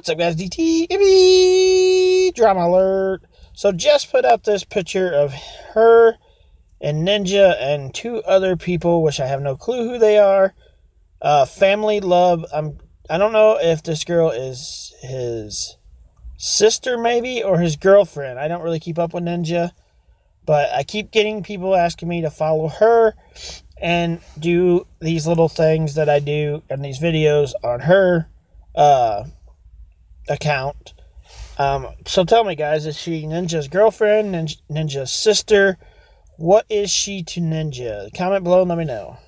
What's up, guys? DT drama alert. So, just put out this picture of her and Ninja and two other people, which I have no clue who they are. Uh, family love. I'm. I don't know if this girl is his sister, maybe, or his girlfriend. I don't really keep up with Ninja, but I keep getting people asking me to follow her and do these little things that I do in these videos on her uh, account. Um, so tell me, guys, is she Ninja's girlfriend, Ninja's sister? What is she to Ninja? Comment below and let me know.